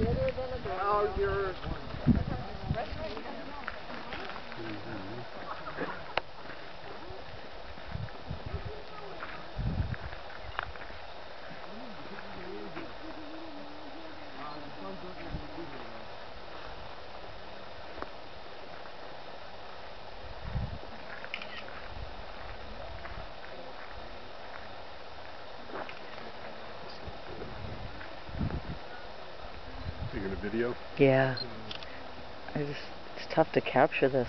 Oh, you're... You gonna video? Yeah. I just, it's tough to capture this.